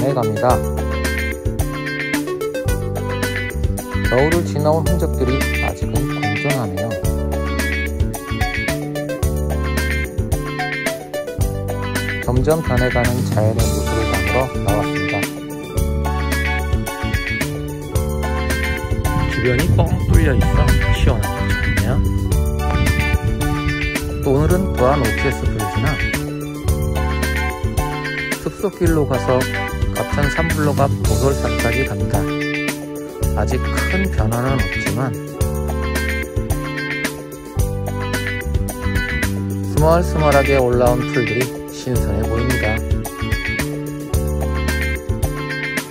변해갑니다. 겨울을 지나온 흔적들이 아직은 공존하네요. 점점 변해가는 자연의 모습을 담으러 나왔습니다. 주변이 뻥 뚫려 있어 시원하고 좋네요. 오늘은 또한 옥세스 브리지나 숲속길로 가서 갑천 산불로가 보솔산까지 갑니다. 아직 큰 변화는 없지만 스멀스멀하게 올라온 풀들이 신선해 보입니다.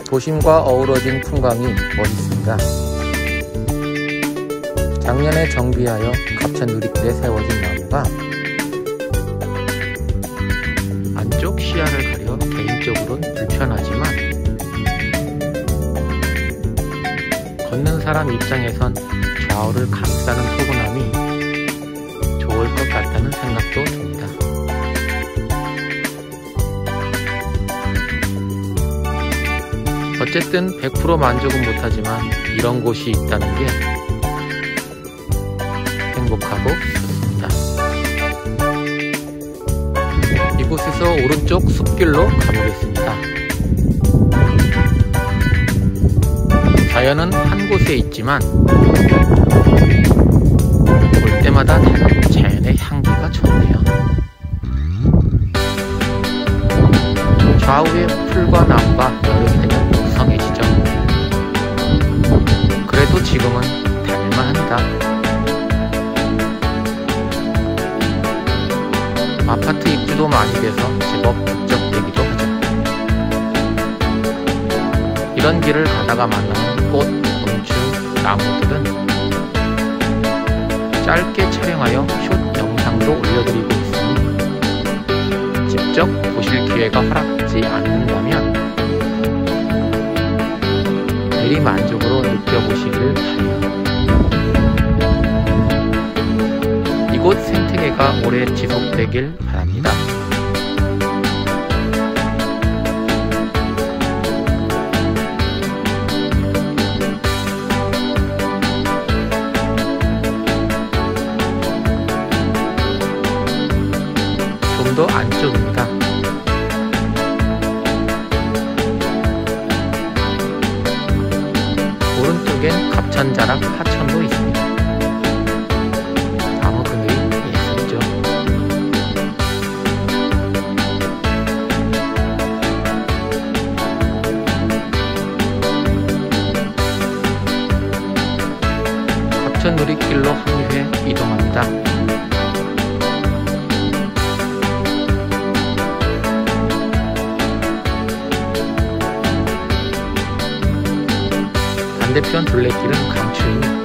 도심과 어우러진 풍광이 멋있습니다. 작년에 정비하여 갑천 누리길에 세워진 나무가 걷는 사람 입장에선 좌우를 감싸는 포근함이 좋을 것 같다는 생각도 듭니다. 어쨌든 100% 만족은 못하지만 이런 곳이 있다는 게 행복하고 좋습니다. 이곳에서 오른쪽 숲길로 가보겠습니다. 자연은 한 곳에 있지만 볼 때마다 자연의 향기가 좋네요. 좌우의 풀과 나무가 여름이 되면 무성해지죠. 그래도 지금은 다닐만합니다. 아파트 입주도 많이 돼서 제법 북적대기도 하죠. 이런 길을 가다가 만나는 꽃, 나무들은 짧게 촬영하여 숏 영상도 올려드리고 있으니 직접 보실 기회가 허락되지 않는다면 대리 만족으로 느껴보시길 바래요. 이곳 생태계가 오래 지속되길 바랍니다. 더 안쪽입니다. 오른쪽엔 갑천자락 하천도 있습니다. 나무 그늘이 예술이죠. 합천 누리길로 항류해 이동합니다. 반대편 둘레길은 강추입니다.